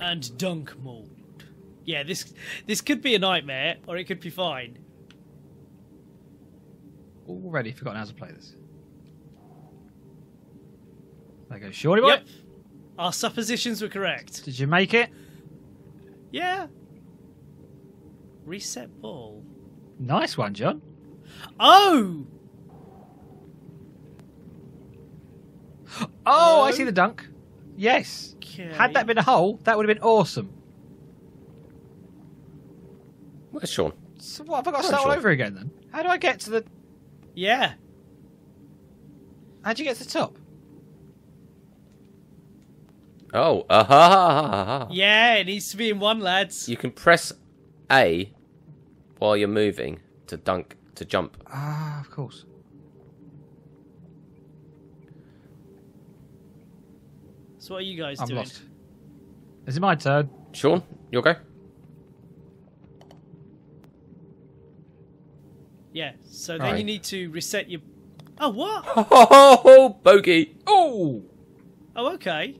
and dunk mode. Yeah, this this could be a nightmare, or it could be fine. Already forgotten how to play this. There goes Shorty boy. Yep, our suppositions were correct. Did you make it? Yeah. Reset ball. Nice one, Jon. Oh, Oh, I see the dunk. Yes. Okay. Had that been a hole, that would have been awesome. Where's Shaun? So what have I got to start all over again then? How do I get to the? yeah. How'd you get to the top? Oh, uh ha ha ha ha. Yeah, it needs to be in one, lads. You can press A while you're moving to dunk to jump. Ah, of course. So what are you guys I'm doing? lost. Is it my turn? Shaun, you'll go. Yeah. So then Alright. you need to reset your. Oh what? Oh, bogey! Oh, Oh okay.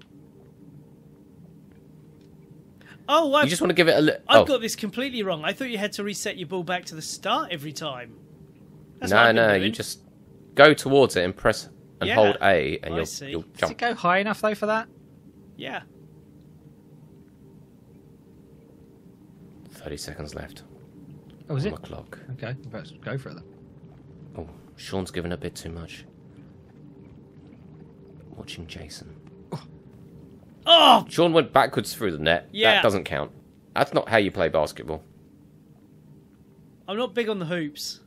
Oh, I've, You just want to give it a li- I've oh. got this completely wrong. I thought you had to reset your ball back to the start every time. That's what No, I've been no, doing. you just go towards it and press and Yeah, hold A, and I you'll see. you'll does it go high enough though for that? Yeah. Thirty seconds left Oh, is on it? the clock. Okay, let's go for it then. Oh, Shaun's given a bit too much. Watching Jason. Oh, Shaun went backwards through the net. Yeah. That doesn't count. That's not how you play basketball. I'm not big on the hoops.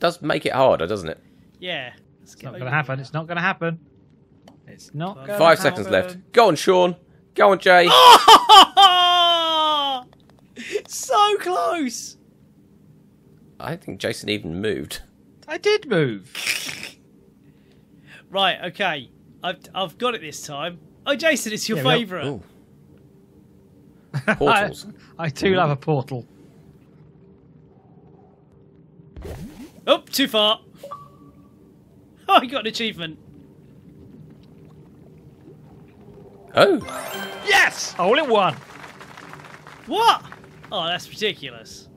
Does make it harder, doesn't it? Yeah. It's not going to happen. It's not going to happen. It's not going to Five seconds left. Go on, Shaun. Go on, Jay. so close. I think Jason even moved. I did move. Right. Okay. I've I've got it this time. Oh, Jason, it's your Yeah, favourite. Portals. I, I do love a portal. Oh, too far. Oh, I got an achievement. Oh, Yes! All in one. What? Oh, that's ridiculous.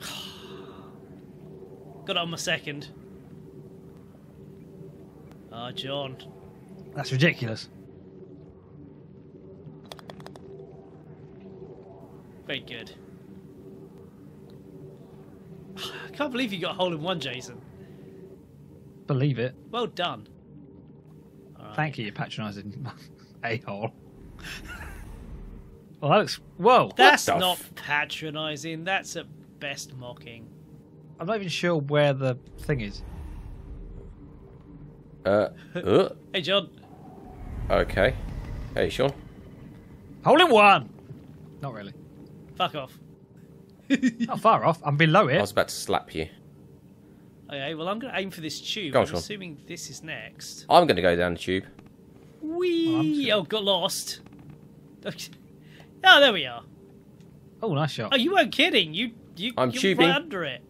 Got it on my second. Ah, Jon. That's ridiculous. Very good. I can't believe you got a hole in one, Jason. Believe it. Well done. Thank you, you patronising a hole. well, that looks. Whoa! That's not f- patronising. That's at best mocking. I'm not even sure where the thing is. uh, uh, Hey, Jon. okay. Hey, Shaun. Hole in one! Not really. Fuck off. Not far off. I'm below it. I was about to slap you. Okay, well, I'm going to aim for this tube. Go on, I'm Shaun. assuming this is next. I'm going to go down the tube. Whee! Oh, got lost. Oh, there we are. Oh, nice shot. Oh, you weren't kidding. You, you, I'm you're tubing. right under it.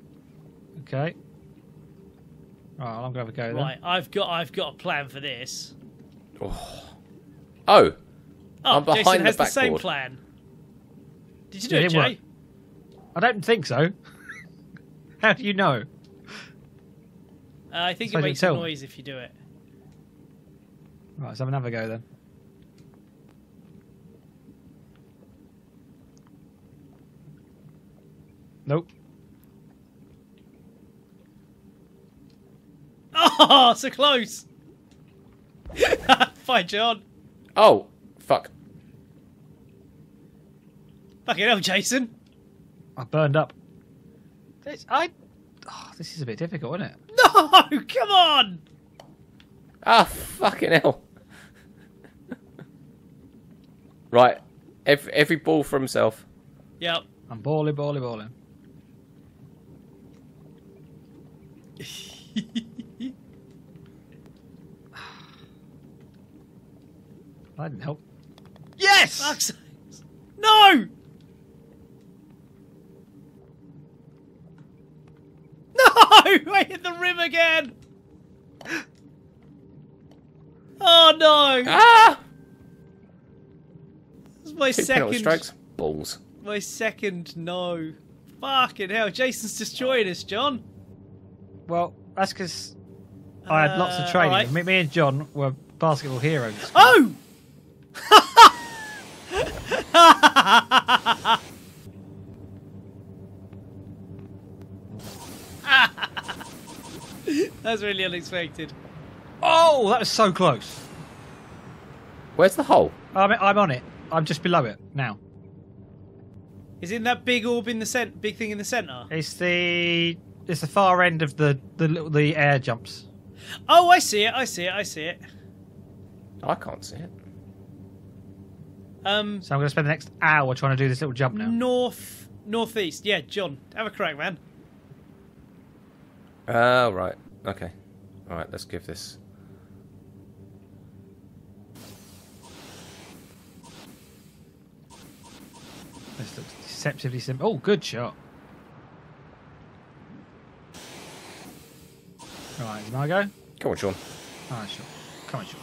Okay. Right, I'm gonna have a go then. Right, I've got, I've got a plan for this. Oh, Oh, oh I'm behind Jason the has the, same plan. Did you do Yeah, it, it Jay? worked. I don't think so. How do you know? Uh, I think So it makes a noise if you do it. Right, let's have another go then. Nope. Oh, so close. Fine, Jon. oh, fuck. Fucking hell, Jason. I burned up. This, I. Oh, this is a bit difficult, isn't it? No, come on. Ah, fucking hell. right, every, every ball for himself. Yep. I'm balling, balling, balling. I didn't help. Yes! Fuck's sakes. No! No! I hit the rim again! Oh no! Ah! This is my Two penalty second. strikes. Balls. My second no. Fucking hell! Jason's destroying us, Jon. Well, that's because I had lots Uh, of training. alright. Me, me and Jon were basketball heroes. Oh! That's really unexpected. Oh, that was so close. Where's the hole? I'm, I'm on it. I'm just below it now. Is in that big orb in the cent, big thing in the center? It's the it's the far end of the the the air jumps. Oh, I see it. I see it. I see it. I can't see it. Um, So I'm going to spend the next hour trying to do this little jump now. north, northeast. Yeah, Jon, have a crack, man. Oh, right. Okay. Alright, let's give this. This looks deceptively simple. Oh, good shot. Right, is my go? Come on, Shaun. Alright, sure. Come on, Shaun.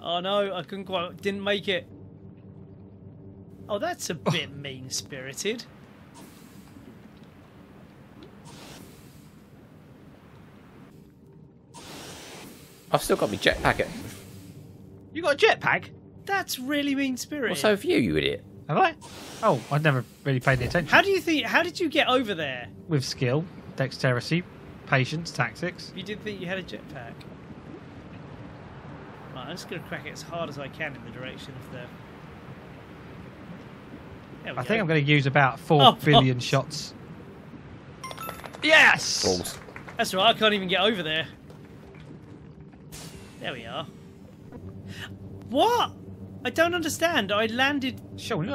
Oh no, I couldn't quite, didn't make it. Oh, that's a bit mean spirited. I've still got my jetpack. packet. You got a jetpack? That's really mean spirited. What's over you, you idiot? Have I? Oh, I'd never really paid any attention. How do you think? How did you get over there? With skill, dexterity, patience, tactics. You didn't think you had a jetpack. Right, I'm just gonna crack it as hard as I can in the direction of the. I go. think I'm going to use about four Oh, billion balls. shots. Yes! Balls. That's right. I can't even get over there. There we are. What? I don't understand. I landed Shaun,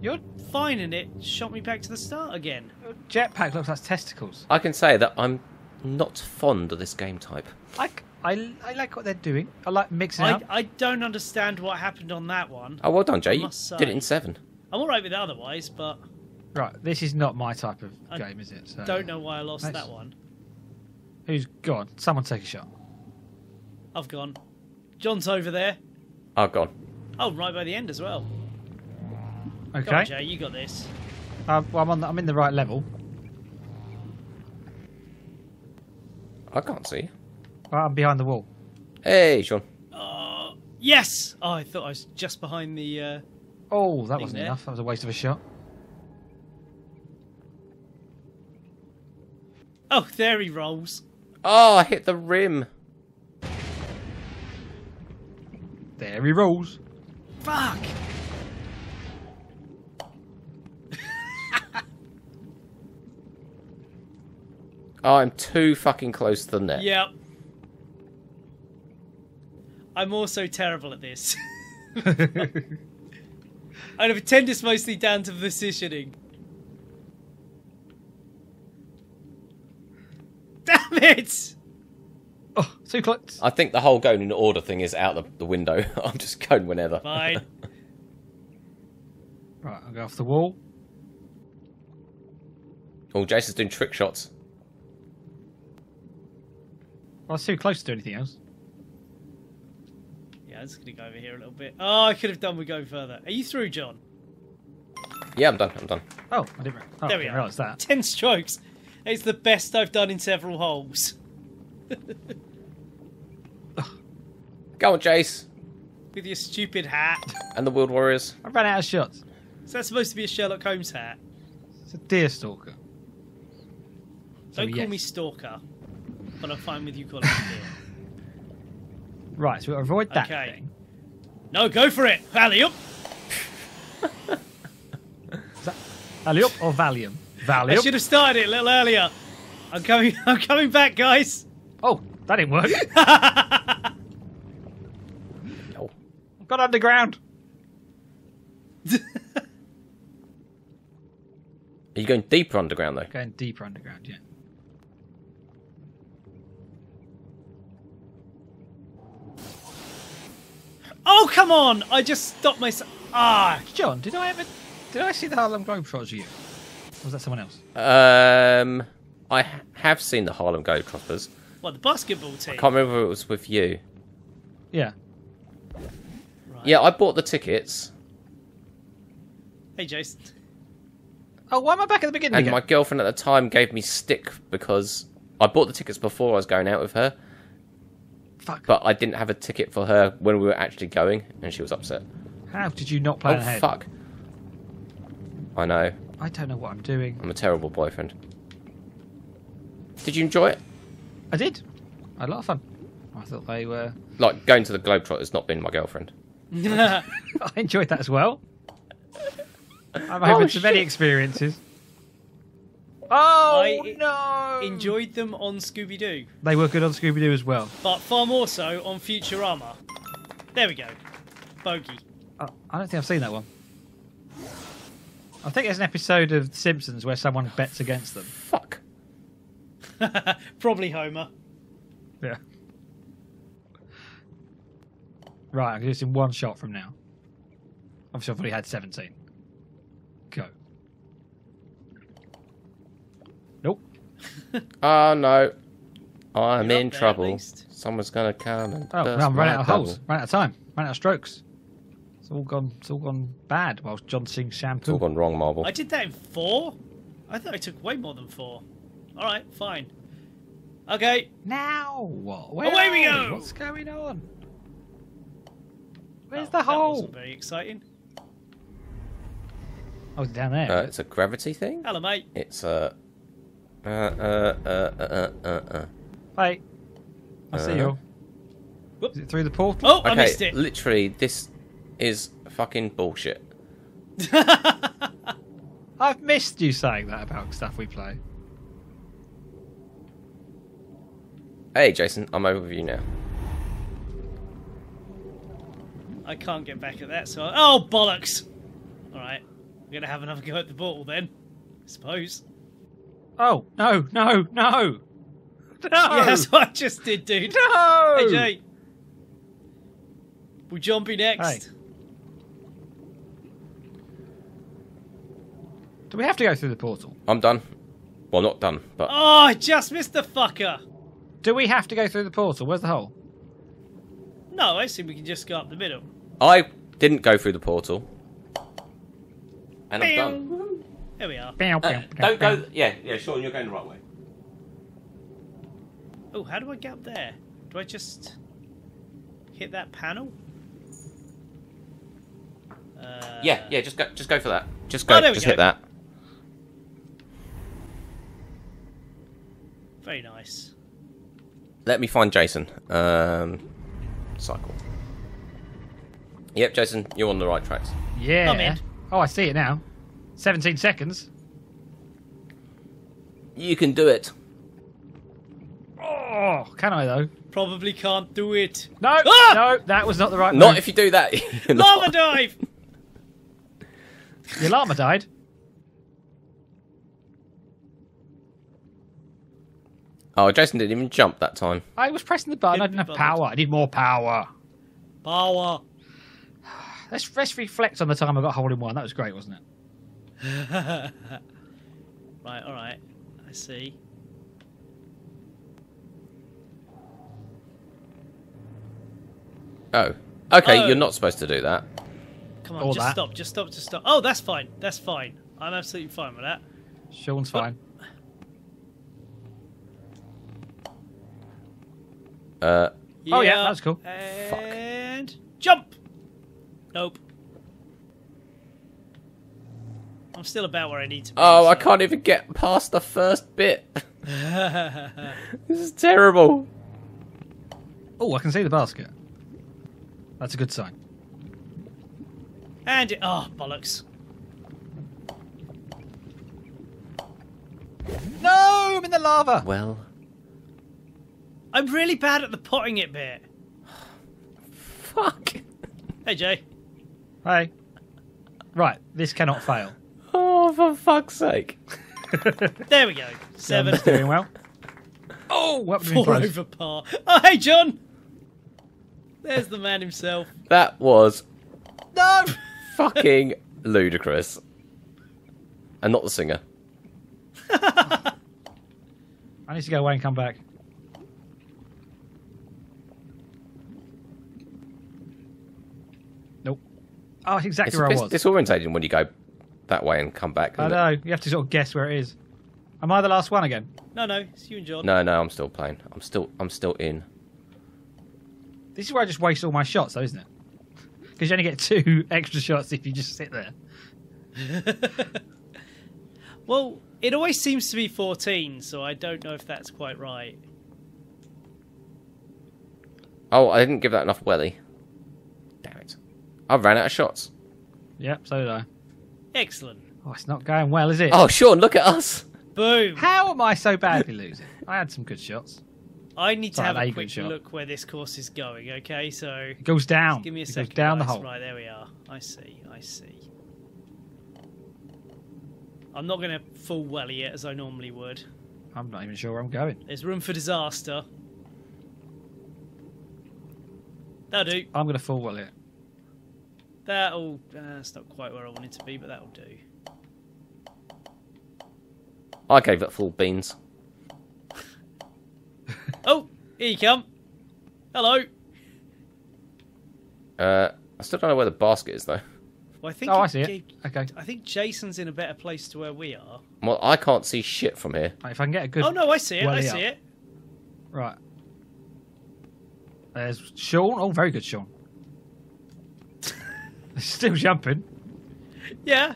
you're fine and it shot me back to the start again. your jetpack looks like testicles. I can say that I'm not fond of this game type. I, I, I like what they're doing. I like mixing I, up. I don't understand what happened on that one. Oh, well done, Jay. You must did it in seven. I'm alright with it otherwise, but Right, this is not my type of I game, is it? So, don't know why I lost Nice. that one. Who's gone? Someone take a shot. I've gone. Jon's over there. I've gone. Oh, right by the end as well. Come on, Okay. Jay, you got this. Um, well, I'm on. The, I'm in the right level. I can't see. Well, I'm behind the wall. Hey, Shaun. Oh, yes! Oh, I thought I was just behind the. Uh... Oh, that Thing wasn't there. enough. That was a waste of a shot. Oh, there he rolls. Oh, I hit the rim. There he rolls. Fuck! Oh, I'm too fucking close to the net. Yep. I'm also terrible at this. I pretend it's mostly down to positioning. Damn it! Too. I think the whole going in order thing is out the, the window. I'm just going whenever. Fine. Right, I'll go off the wall. oh, Jason's doing trick shots. Well, it's too close to do anything else. Yeah, I'm just gonna go over here a little bit. Oh, I could have done with going further. Are you through, Jon? Yeah, I'm done. I'm done. Oh, I didn't, oh, There we didn't are. realise that. Ten strokes. It's the best I've done in several holes. Go on, Jace. With your stupid hat. And the World Warriors. I ran out of shots. Is that supposed to be a Sherlock Holmes hat? It's a deer stalker. So, Don't call yes. me stalker, but I'm fine with you calling me deer. Right, so we'll avoid that Okay. thing. No, go for it. Alley up. Is that Valium or Valium? I Valium. should have started it a little earlier. I'm coming. I'm coming back, guys. Oh, that didn't work. Got underground. Are you going deeper underground, though? Going deeper underground, yeah. Oh come on! I just stopped myself. Ah, Jon, did I ever did I see the Harlem Globetrotters you? Or was that someone else? Um, I have seen the Harlem Globetrotters. What the basketball team? I can't remember if it was with you. Yeah. Right. Yeah, I bought the tickets, Hey, Jason. Oh, why am I back at the beginning and again? my girlfriend at the time gave me stick because I bought the tickets before I was going out with her, Fuck. but I didn't have a ticket for her when we were actually going, and she was upset. How did you not Oh plan ahead? fuck! I know. I don't know what I'm doing. I'm a terrible boyfriend. Did you enjoy it? I did. I had a lot of fun. I thought they were. Like going to the Globetrotters, not being my girlfriend. I enjoyed that as well. I'm having so oh, many experiences. Oh I no! Enjoyed them on Scooby Doo, They were good on Scooby Doo as well. but far more so on Futurama. There we go. Bogey. Oh, I don't think I've seen that one. I think there's an episode of The Simpsons where someone bets against them. Fuck. Probably Homer. Yeah. Right, I'm just in one shot from now. Obviously, I've already had 17. Go. Nope. Oh no. I'm You're in up there, at trouble. least. Someone's gonna come and Oh, burst no, I'm running out of bubble. holes. Running out of time. Running out of strokes. It's all gone. It's all gone bad. Whilst Jon sings It's all shampoo. gone wrong, Marble. I did that in four? I thought I took way more than four. Alright, fine. Okay, Now what? Away we go! What's going on? Where's Oh, the That hole? wasn't very exciting. Oh, it's down there. Uh, it's a gravity thing. Hello, mate. It's a. Uh, uh, uh, uh, uh, uh. Hey, I see Uh. you. Whoop. Is it through the portal? Oh, I missed it. literally, this is fucking bullshit. I've missed you saying that about stuff we play. Hey, Jason, I'm over with you now. I can't get back at that, so. I... Oh, bollocks! Alright, we're gonna have another go at the ball then. I suppose. Oh no, no, no, no! Yeah, that's what I just did, dude. no! Hey, Jay. Will Jon be next? Hey. Do we have to go through the portal? I'm done. Well, not done, but Oh, I just missed the fucker! Do we have to go through the portal? Where's the hole? No, I see we can just go up the middle. I didn't go through the portal, and I'm done. There we are. Uh, don't go. Yeah, yeah, Shaun, you're going the right way. Oh, how do I get up there? Do I just hit that panel? Uh, Yeah, yeah, just go, just go for that. Just go, Oh, there we just go. hit that. Very nice. Let me find Jason. Um, cycle. Yep, Jason, you're on the right tracks. Yeah. I'm in. Oh, I see it now. 17 seconds. You can do it. Oh, can I though? Probably can't do it. No, Ah! no, that was not the right Not move. if you do that. you're not. Lava dive! Your llama died. Oh, Jason didn't even jump that time. I was pressing the button. I Couldn't didn't have power. I need more power. Power. Let's let's reflect on the time I got hole in one. That was great, wasn't it? Right, alright. I see. Oh. Okay, Oh. you're not supposed to do that. Come on, Or just that. stop, just stop, just stop. Oh, that's fine. That's fine. I'm absolutely fine with that. Shaun's fine. Uh, Oh, yeah, that's cool. And jump. Nope. I'm still about where I need to be. oh, I can't even get past the first bit. this is terrible. Oh, I can see the basket. That's a good sign. and it, oh bollocks. No, I'm in the lava. Well, I'm really bad at the potting it bit. fuck. Hey Jay. Hey. Right, this cannot fail. Oh, for fuck's sake. There we go. Seven. Seven's doing well. Oh, what was Four over par. Oh, hey Jon. There's the man himself. That was No. fucking ludicrous. And not the singer. I need to go away and come back. Oh, it's exactly It's where a I bit was. disorientating when you go that way and come back. I isn't it? know. You have to sort of guess where it is. Am I the last one again? No, no, it's you and Jon. No, no, I'm still playing. I'm still, I'm still in. This is where I just waste all my shots, though, isn't it? Because you only get two extra shots if you just sit there. Well, it always seems to be 14, so I don't know if that's quite right. Oh, I didn't give that enough welly. Damn it! I ran out of shots. Yep, so did I. Excellent. Oh, it's not going well, is it? Oh, Shaun, look at us. Boom. How am I so badly losing? I had some good shots. I need to have a quick shot. look where this course is going, okay? So It goes down. give me a it second. goes down the hole. Right, there we are. I see, I see. I'm not going to full welly it as I normally would. I'm not even sure where I'm going. There's room for disaster. That'll do. I'm going to full well it. That'll. Uh, that's not quite where I wanted to be, but that'll do. I gave it full beans. Oh, here you come. Hello. Uh, I still don't know where the basket is though. Well, I think. Oh, I see it. Okay. I think Jason's in a better place to where we are. Well, I can't see shit from here. Right, if I can get a good. Oh no, I see it. I see up. it. Right. There's Shaun. Oh, very good, Shaun. Still jumping. Yeah.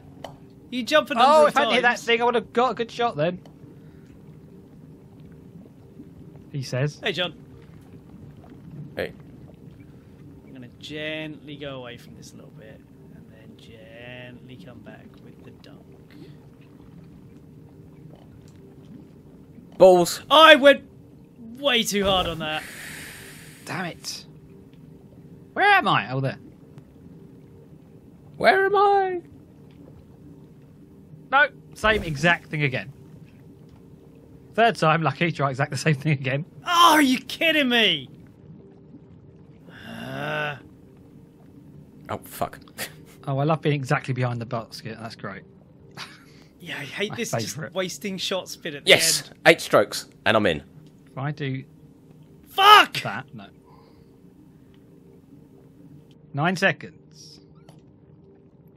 You jump a number Oh, of if I didn't hit that thing, I would have got a good shot then. He says. Hey, Jon. Hey, I'm gonna gently go away from this a little bit, and then gently come back with the dunk. balls. I went way too hard on that. Damn it. Where am I? Oh, there. Where am I? No, same exact thing again. Third time, lucky, try exact the same thing again. Oh, are you kidding me? Uh, Oh fuck. Oh, I love being exactly behind the basket. That's great. yeah, I hate My this just wasting shots bit at the Yes, end. eight strokes and I'm in. If I do Fuck! that, no. Nine seconds.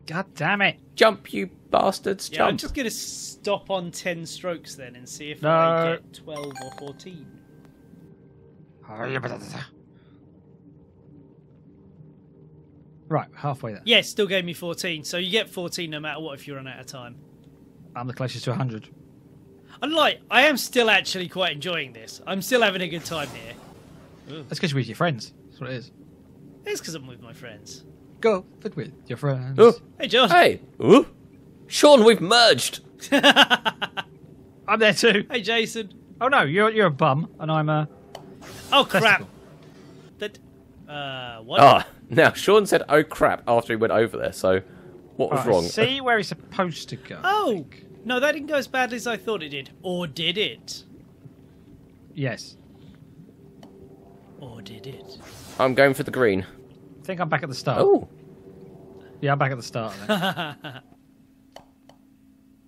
God damn it. Jump, you bastards! Yeah, I'm just gonna stop on ten strokes then and see if No. I get twelve or fourteen. Right, halfway there. Yeah, still gave me fourteen, so you get fourteen no matter what if you run out of time. I'm the closest to 100. And like, I am still actually quite enjoying this. I'm still having a good time here. That's because you're with your friends. That's what it is. It's because I'm with my friends. Go fit with your friends. Oh, Hey, Jon. hey, Ooh. Shaun, we've merged. I'm there too. Hey, Jason. Oh no, you're you're a bum, and I'm a Oh crap. testicle. That. Uh, what? Ah, now Shaun said, "Oh crap!" after he went over there. So, what was Right, wrong? See where he's supposed to go. Oh no, that didn't go as badly as I thought it did. Or did it? Yes. Or did it? I'm going for the green. I think I'm back at the start. Oh, Yeah, I'm back at the start.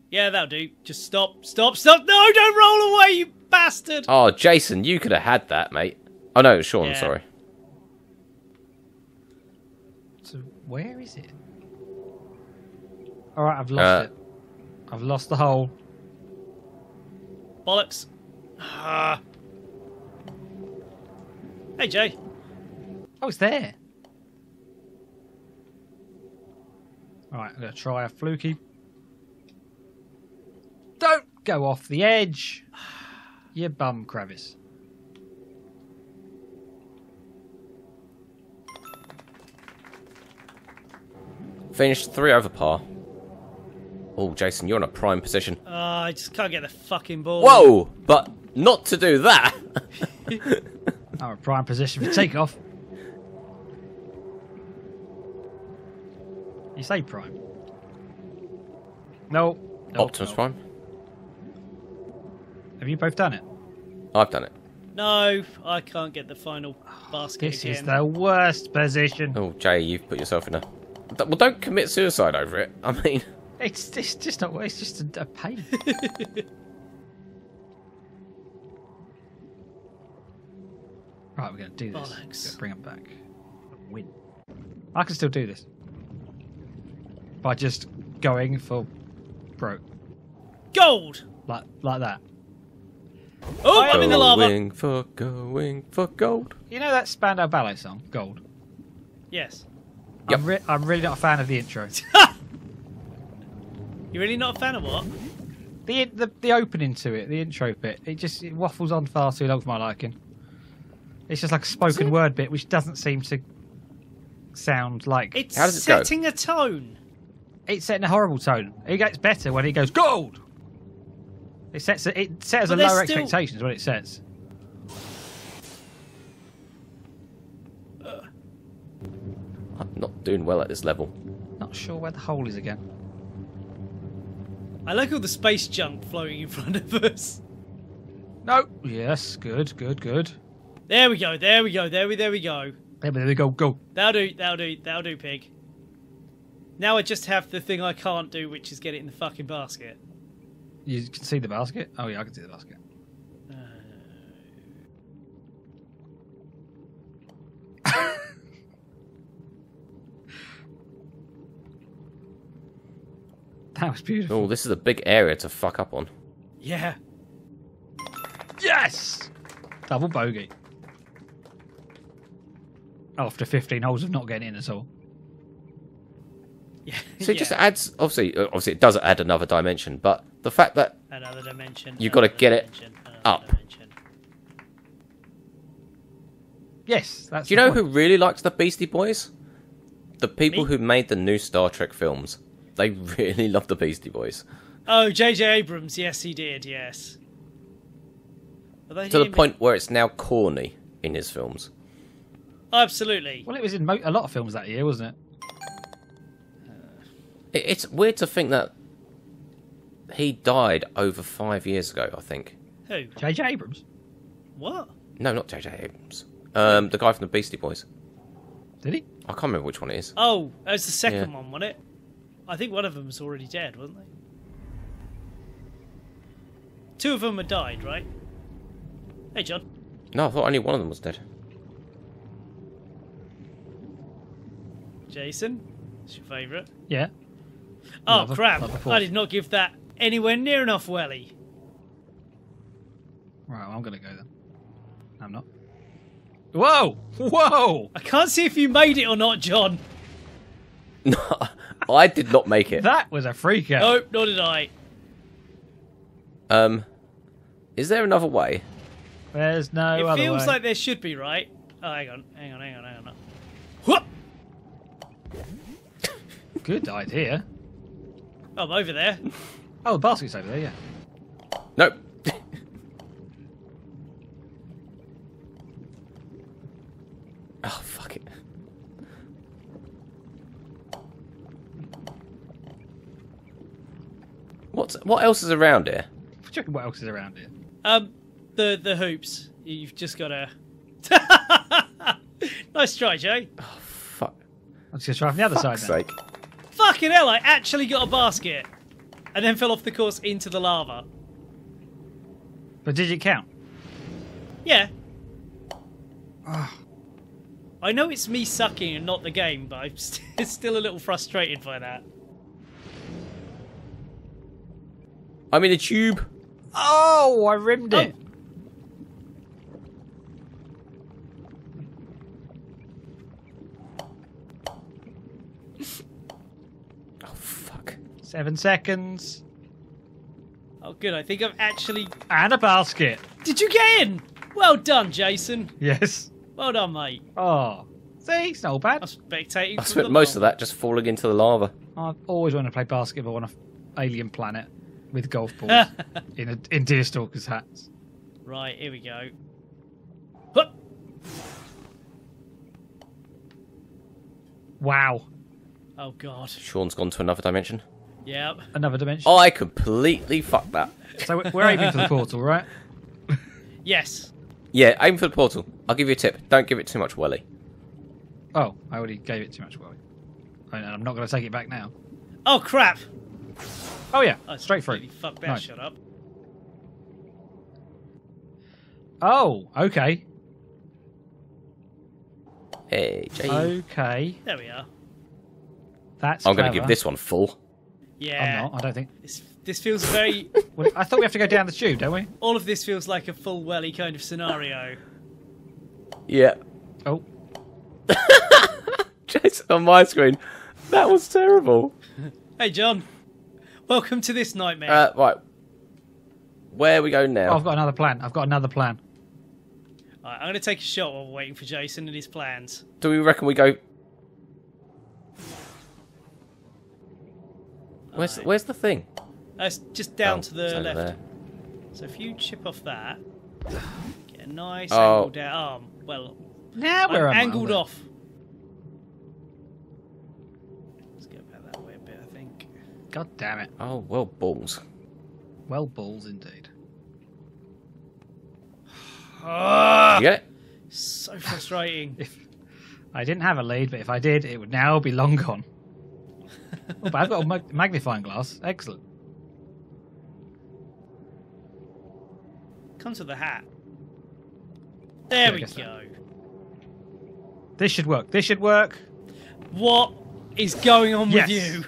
Yeah, that'll do. Just stop, stop, stop! No, don't roll away, you bastard! oh, Jason, you could have had that, mate. Oh no, Shaun. Yeah. Sorry. so where is it? All right, I've lost Uh, it. I've lost the hole. Bollocks. Ah. Hey, Jay. Oh, it's there. All right, I'm gonna try a fluky. Don't go off the edge. You bum, Kravis. Finished three over par. Oh, Jason, you're in a prime position. Uh, I just can't get the fucking ball. Whoa! But not to do that. I'm a prime position for takeoff. You say prime? No. no Optimus no. Prime. Have you both done it? I've done it. No, I can't get the final basket This again. is the worst position. Oh, Jay, you've put yourself in a. Well, don't commit suicide over it. I mean, It's, it's just not. It's just a, a pain. right, we're gonna do this. Bollocks. Gotta bring them back. Win. I can still do this. By just going for broke Gold! like like that. Oh, I'm in the lava! Going for going for gold. You know that Spandau Ballet song, Gold. Yes. I'm, re- I'm really not a fan of the intro. You're really not a fan of what? the, the the opening to it, the intro bit, it just it waffles on far too long for my liking. It's just like a spoken word bit, which doesn't seem to sound like It's How does it go? setting a tone. It's in a horrible tone. It gets better when it goes gold. It sets a, it sets But a there's lower still- expectations when it sets. Uh. I'm not doing well at this level. Not sure where the hole is again. I like all the space junk floating in front of us. No. Yes. Good. Good. Good. There we go, there we go, there we there we go. There we there we go. Go. That'll do, that'll do, that'll do, pig. Now I just have the thing I can't do, which is get it in the fucking basket. You can see the basket. Oh yeah, I can see the basket. That was beautiful. Oh, this is a big area to fuck up on. Yeah. Yes! Double bogey. After 15 holes of not getting in at all. Yeah. So it yeah. just adds, obviously, uh, obviously it does add another dimension, but the fact that another dimension. You gotta get it up. dimension. Yes, that's Do you the know who really likes the Beastie Boys? The people Me? who made the new Star Trek films. They really love the Beastie Boys. Oh, J.J. Abrams, yes, he did, yes. Are To the him? point where it's now corny in his films. Absolutely. Well, it was in mo- a lot of films that year, wasn't it? It- It's weird to think that he died over five years ago, I think. Who? J.J. Abrams. What? No, not J.J. Abrams. Um, the guy from the Beastie Boys. Did he? I can't remember which one it is. Oh, that was the second Yeah. one, wasn't it? I think one of them was already dead, wasn't they? Two of them had died, right? Hey, Jon. No, I thought only one of them was dead. Jason, it's your favourite. Yeah. Oh, Love crap. love a fourth. I did not give that anywhere near enough welly. Right, well, I'm going to go then. I'm not. Whoa! Whoa! I can't see if you made it or not, Jon. No, I did not make it. That was a freak out. Nope, nor did I. Um, is there another way? There's no it other feels way. like there should be, right? Oh, hang on, hang on, hang on, hang on. Whoop! Good idea. Oh, I'm over there. Oh, the basket's over there, yeah. Nope. oh, fuck it. What's what else is around here? Check what else is around here. Um, the the hoops. You've just got to. nice try, Jay. Oh, fuck. I'm just going to try from the other Fuck's side sake. Fucking hell! I actually got a basket, and then fell off the course into the lava. But did it count? Yeah. Ah. I know it's me sucking and not the game, but I'm st- still a little frustrated by that. I'm in a tube. Oh, I rimmed it. Oh fuck. Seven seconds. Oh, good. I think I've actually. And a basket. Did you get in? Well done, Jason. Yes. Well done, mate. Oh. See, it's not bad. I'm spectating. I spent the most of that just falling into the lava. I've always wanted to play basketball on an alien planet with golf balls in a, in Deerstalkers hats. Right, here we go. Hup. Wow. Oh God. Shaun's gone to another dimension. Yep. Another dimension. Oh, I completely fucked that. So we're- we're aiming for the portal, right? Yes. Yeah, aim for the portal. I'll give you a tip. Don't give it too much welly. Oh, I already gave it too much worry. And I'm not going to take it back now. Oh crap. Oh yeah, I straight through. completely Fuck that. Right. Shut up. Oh, okay, Hey, Jay. okay. There we are. That's. I'm going to give this one full. Yeah. I'm not. I don't think. This, this feels very. Well, I thought we have to go down the tube, don't we? all of this feels like a full welly kind of scenario. Yeah. Oh, Jason on my screen. That was terrible. Hey, Jon. Welcome to this nightmare. Uh, right. Where are we go now? I've got another plan. I've got another plan. Alright, I'm going to take a shot while we're waiting for Jason and his plans. Do we reckon we go? Where's Where's the thing? That's just down Oh, to the left. there. So if you chip off that, get a nice Oh. angle down. Oh, well, Now where I'm am I? angled Oh, off. Let's go back that way a bit, I think. God damn it. Oh well, balls. Well, balls indeed. Ah, You get it? so frustrating. If I didn't have a lead, but if I did, it would now be long gone. Oh, but I've got a mag- magnifying glass. Excellent. Come to the hat. There Yeah, we guess so. go. This should work. This should work. What is going on Yes. with you?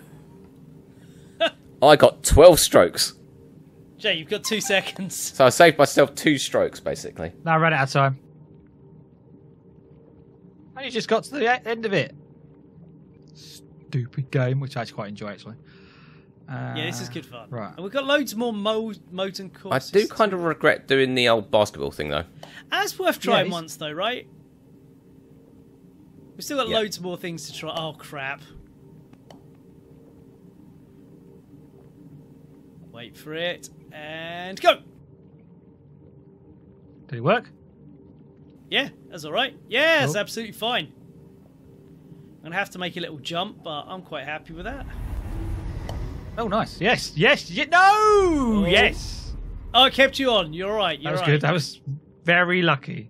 I got 12 strokes, Jay, you've got two seconds. so I saved myself two strokes basically. Now I ran out of time. And you just got to the end of it. Stupid game, which I actually quite enjoy actually. Uh, Yeah, this is good fun. Right. And we've got loads more mo- Moten I do kind of regret doing the old basketball thing though. That's worth trying he's- once, though, right? We've still got Yeah. loads more things to try. Oh, crap. Wait for it. And go! Did it work? Yeah, that's alright. Yeah, that's Cool. absolutely fine. I'm going to have to make a little jump, but I'm quite happy with that. Oh, nice. Yes, yes, ye- no, yes. Oh, I kept you on. You're right. You're That was right. good. That was very lucky,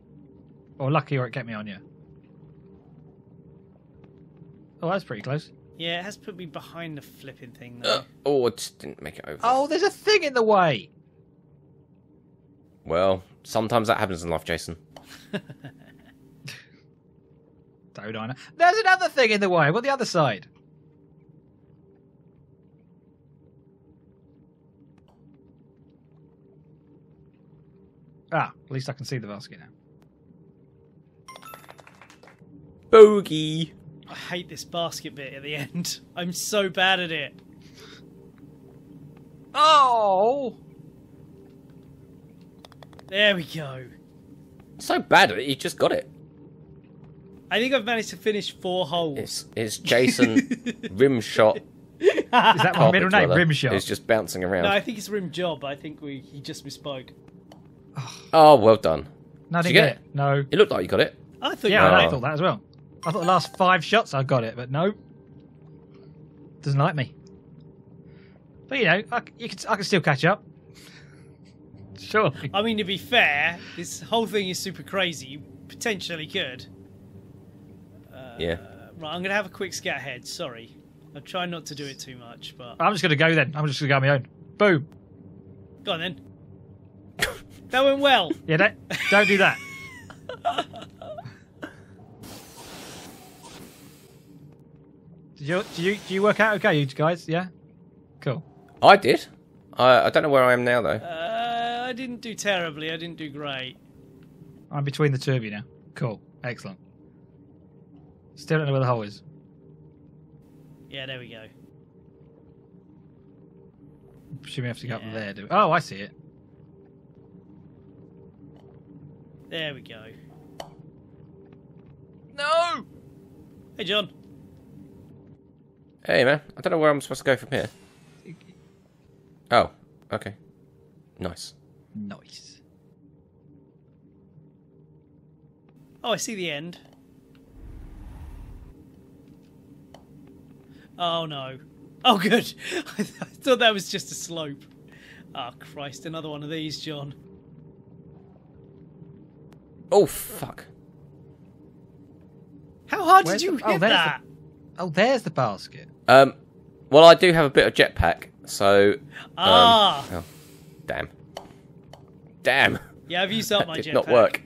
or lucky, or it kept me on. Yeah. Oh, that's pretty close. Yeah, it has put me behind the flipping thing, though. Uh, oh, I just didn't make it over. Oh, there's a thing in the way. Well, sometimes that happens in life, Jason. Don't I know? There's another thing in the way. What the other side? Ah, at least I can see the basket now. Bogey. I hate this basket bit at the end. I'm so bad at it. Oh! There we go. So bad at it, you just got it. I think I've managed to finish four holes. It's it's Jason rim shot. Is that my middle name? Dweller. Rimshot. It's just bouncing around. No, I think it's rim job. I think we he just misspoke. Oh, well done. No, I Did didn't you get get it. No. It looked like you got it. I thought Yeah, you were I thought that as well. I thought the last five shots I got it, but no. Doesn't like me. But you know, I, c- you can, I can still catch up. Sure. I mean, to be fair, this whole thing is super crazy. You potentially could. Yeah. Uh, right, I'm gonna have a quick scat ahead. Sorry, I'm trying not to do it too much, but I'm just going to go then. I'm just going to go on my own. Boom. go on then. that went well. Yeah, don't, don't do that. Did you, do you do you work out okay, you guys? Yeah, cool. I did. I I don't know where I am now though. Uh, I didn't do terribly. I didn't do great. I'm between the two of you now. Cool, excellent. Still don't know where the hole is. Yeah, there we go. Should we have to go Yeah. up there? Do oh, I see it. There we go. No. Hey, Jon. Hey man, I don't know where I'm supposed to go from here. Oh, okay. Nice. Nice. Oh, I see the end. Oh no. Oh, good. I, th- I thought that was just a slope. Oh Christ! Another one of these, Jon. Oh fuck. How hard Where's did you the- oh, hit there's the- that? Oh, there's the basket. Um, well I do have a bit of jetpack, so Ah, oh, damn, damn. yeah. I've used up That my did jetpack. not work.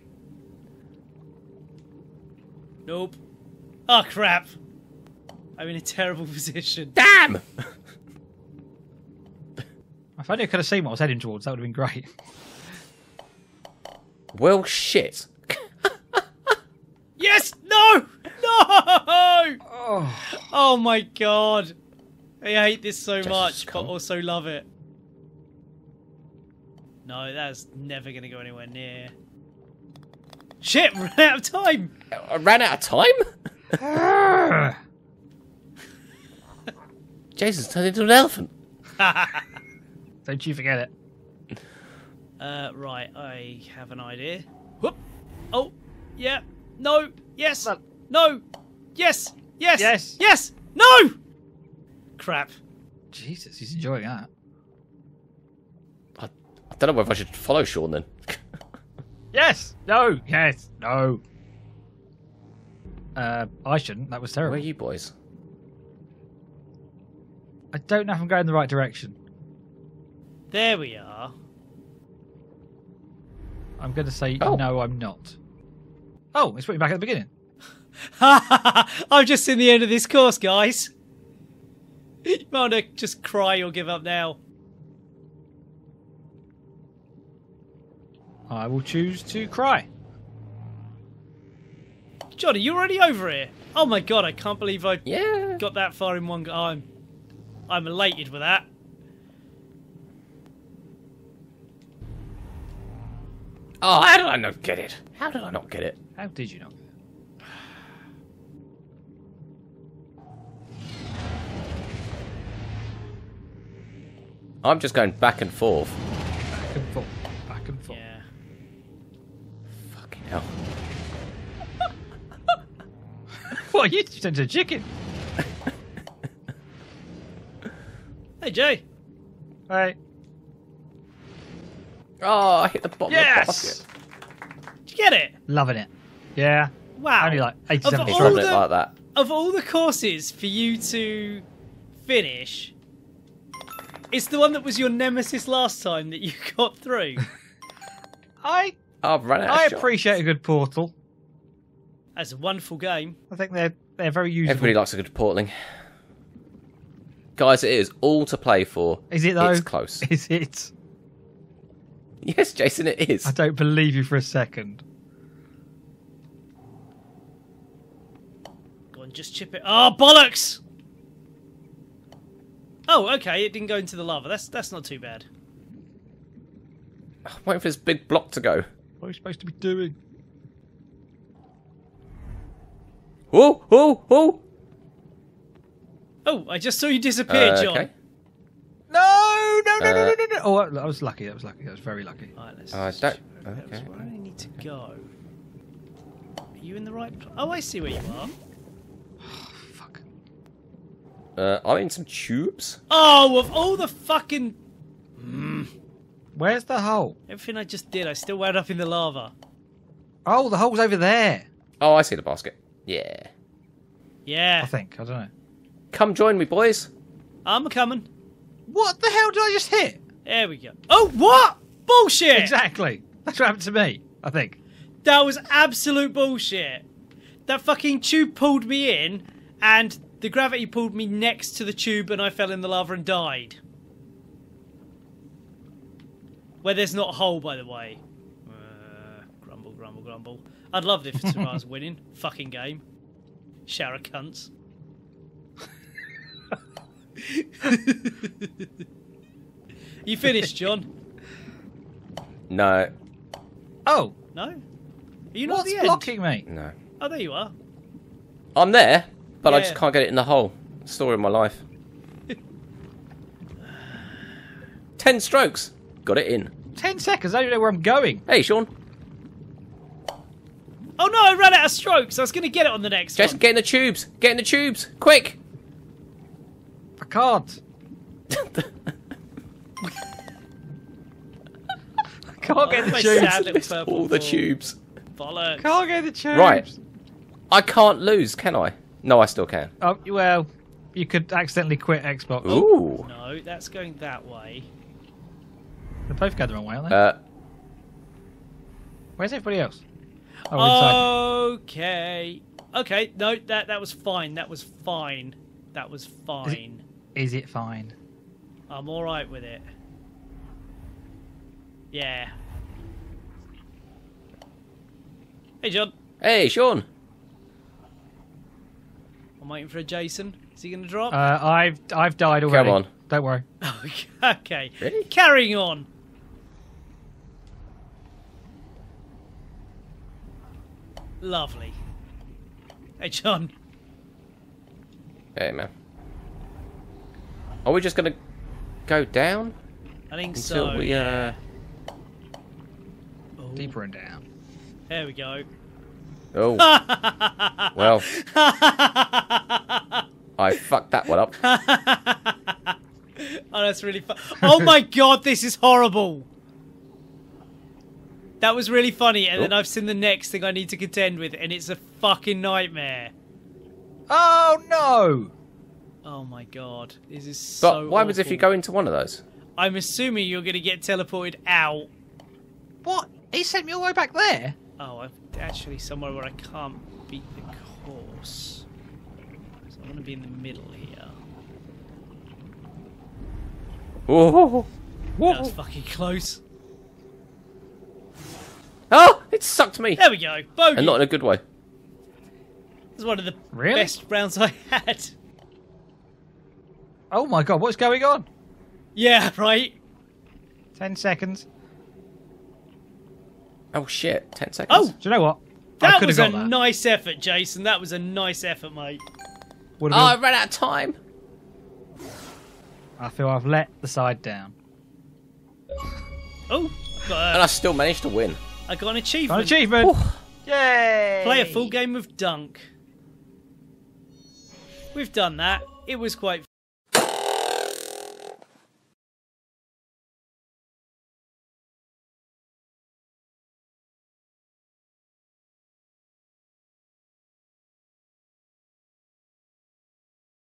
Nope. Oh crap! I'm in a terrible position. Damn! If only I could have seen what I was heading towards, that would have been great. Well, shit. Yes! No! No! Oh, Oh my god. I hate this so Just much, but also love it. No, that's never going to go anywhere near. Shit, uh, ran out of time! I ran out of time? Jason's turned into an elephant. don't you forget it. Uh, right, I have an idea. Whoop! Oh, yeah, no, yes, No. no, yes, yes, Yes. yes, no! Crap. Jesus, he's enjoying that. I, I don't know whether I should follow Shaun then. Yes! No! Yes! No! Uh, I shouldn't. That was Where terrible. are you boys? I don't know if I'm going in the right direction. There we are. I'm going to say Oh. no, I'm not. Oh, it's put me back at the beginning. I'm just in the end of this course, guys. You might want to just cry or give up now. I will choose to cry. Johnny, you're already over here. Oh my god, I can't believe I Yeah. got that far in one go. I'm, I'm elated with that. Oh, how did I not get it? How did I not get it? How did you not? Get it? I'm just going back and forth. Back and forth. Back and forth. Yeah. Fucking hell. What? You turned into a chicken. Hey, Jay. Right. Oh, I hit the bottom of the Yes! basket. Did you get it? Loving it. Yeah. Wow. Only like Of 87 all He's percent. rubbing the- like that. of all the courses for you to finish, it's the one that was your nemesis last time that you got through. I I've run out I shots. appreciate a good portal. That's a wonderful game. I think they're they're very useful. Everybody likes a good portling. Guys, it is all to play for. Is it though? It's close. Is it? yes, Jason, it is. I don't believe you for a second. Go on, just chip it. Oh, bollocks! Oh, okay, it didn't go into the lava. That's that's not too bad. I'm waiting for this big block to go. What are you supposed to be doing? Oh, oh, oh! Oh, I just saw you disappear, Uh, Jon. okay. No, no, no, no, Uh, no, no, no. Oh, I I was lucky. I was lucky. I was very lucky. Alright, let's I just don't- check where that okay. Where do I need to go? Are you in the right pl- Oh, I see where you are. Fuck. Uh, I'm in some tubes. Oh, of all the fucking Where's the hole? everything I just did, I still wound up in the lava. Oh, the hole's over there. Oh, I see the basket. Yeah. Yeah. I think. I don't know. Come join me, boys. I'm coming. What the hell did I just hit? There we go. Oh, what? Bullshit! Exactly. That's what happened to me. I think. That was absolute bullshit. That fucking tube pulled me in, and the gravity pulled me next to the tube, and I fell in the lava and died. Where there's not a hole, by the way. Uh, grumble, grumble, grumble. I'd love it if Tavares winning. Fucking game. Shower of cunts. you finished, Jon? No, Oh, No? Are you not what's at the end? blocking me? no. Oh, there you are. I'm there, but I just Yeah. can't get it in the hole. Story of my life. Ten strokes. Got it in. Ten seconds. I don't even know where I'm going. Hey, Shaun. Oh no, I ran out of strokes. I was going to get it on the next Jason, one. get in the tubes. Get in the tubes. Quick. I can't. I can't get the tubes. sad little It's purple all the ball. tubes. Bollocks. Can't get the tubes. Right. I can't lose, can I? No, I still can. Oh well, you could accidentally quit Xbox. Ooh. No, that's going that way. They're both going the wrong way, aren't they? Uh, Where's everybody else? Oh. Okay. Okay, no, that that was fine. That was fine. That was fine. Is it fine? I'm all right with it. Yeah. Hey, Jon. Hey, Shaun. I'm waiting for a Jason. Is he going to drop? Uh, I've I've died already. Come on. Don't worry. okay. Really? Carrying on. Lovely. Hey, Jon. Hey, man. Are we just gonna go down I think until so. we yeah. uh? Ooh, Deeper and down. There we go. Oh. well, I fucked that one up. Oh, that's really fun. Oh my god, this is horrible. That was really funny, and then Oh. I've seen the next thing I need to contend with, and it's a fucking nightmare. Oh no! Oh my god, this is so. But what happens if you go into one of those? I'm assuming you're going to get teleported out. What? He sent me all the way back there. Oh, I'm actually somewhere where I can't beat the course. So I'm going to be in the middle here. Oh, That was fucking close. oh, it sucked me, There we go. Bogey. and not in a good way. This is one of the Really? best rounds I had. Oh my god, what's going on? Yeah, right. Ten seconds. Oh shit, ten seconds. Oh, Do you know what? I that could was have a got that. nice effort, Jason. That was a nice effort, mate. Would oh, have I been- ran out of time. I feel I've let the side down. Oh, I got, uh, And a, I still managed to win. I got an Got an achievement. achievement! Yay! Play a full game of Dunk. We've done that. It was quite